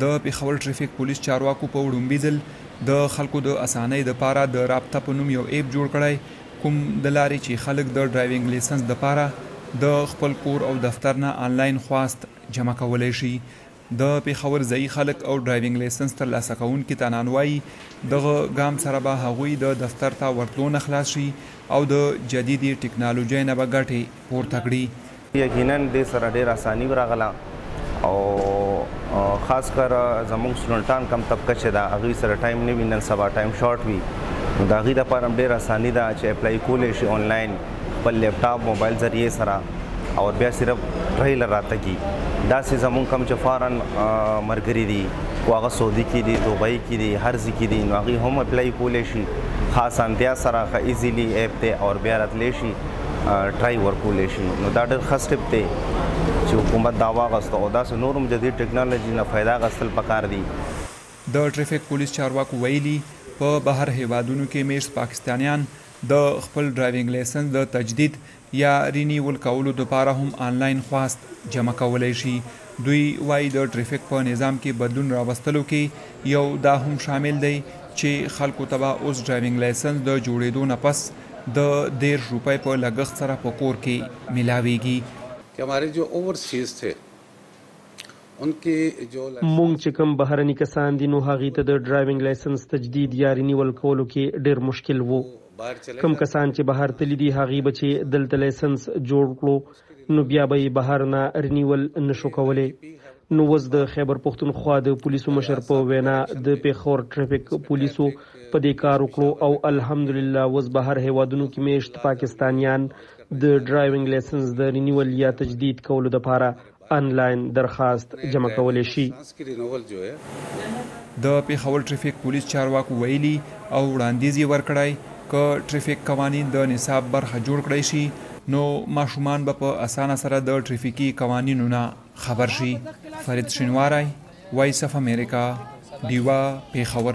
د پېښور ټریفیک پولیس چارواکو په وړومبي ځل د خلکو د اسانۍ د پاره د رابطه په نوم یو ایپ جوړ کړی کوم د لارې چې خلک د ډرایوینګ لیسنس د پاره د خپل کور او دفتر نه انلاین خواست جمع کولی شي د پېښور ځایي خلک او ډرایوینګ لیسنس ترلاسه کوونکي تنان وایي دغه ګام سره به هغوی د دفتر ته ورتلو نه خلاص شي او د جدیدې ټکنالوژۍ نه به ګټې پورته کړي. یقینا دې سره ډېره اساني وراغله او خاص کر زموږ سټوډنټان کوم طبقه چې ده هغوی سره ټایم نه وي نن سبا ټایم شارټ وي نو د هغوی لپاره هم ډېره اساني ده چې اپلای کولی شي انلاین خپل لیپټاپ موبایل ذریعې سره او بیا صرف ټریلر راته کړي داسې زموږ کوم چې فارن ملګري دي خو هغه سعودي کې دي دوبۍ کې دي هر ځای کې دي نو هغوی هم اپلای کولی شي ښه اسانتیا سره ښه ایزیلي ایپ دی او بیا راتلی شي ټرای ورکول شي نو دا ډېر ښه سټپ دی چې حکومت دا واغسته او داسې نور هم جدید ټکنالوژي نه فایده اخیستل پکار دي د ټریفیک پولیس چارواکو ویلي، په بهر هېوادونو کې مېشت پاکستانیان د خپل ډرایوینګ لایسنس د تجدید یا رینیول کولو لپاره هم انلاین خواست جمع کولی شي. دوی وايي، د ټریفیک په نظام کې بدلون راوستلو کې یو دا هم شامل دی چې خلکو ته به اوس ډرایوینګ لایسنس د جوړېدو نه پس د دېرش روپۍ په لګښت سره په کور کې ملاوېږي. مونږ چې کوم بهرني کسان دي نو هغوي ته د ډرايونګ لائسنس تجديد يا رينيول کولو کې ډېر مشکل وو. کوم کسان چې بهر تللي دي هغوي به چې دلته لائسنس جوړ کړو نو بیا به یې بهر نه رنیول نه شو کولی. نو اوس د خیبر پښتونخوا د پولیسو مشر په وینا د پېښور ټرېفک پولیسو په دې کار وکړو او الحمدلله اوس بهر هېوادونو کې مېشت پاکستانیان د ډرایونګ لېسنس د رنیول یا تجدید کولو دپاره انلاین درخواست جمع کولی شي. د پېښور ټرېفېک پولیس چارواکو ویلي او وړاندیز یې ورکړی، که ټرېفېک قوانین د نصاب برخه جوړ کړای شي، نو ماشومان به په اسانه سره د ټرېفېکي قوانینو نه خبر شي. فرید شینواری، وایس اف امریکا، ډیوه، پېښور.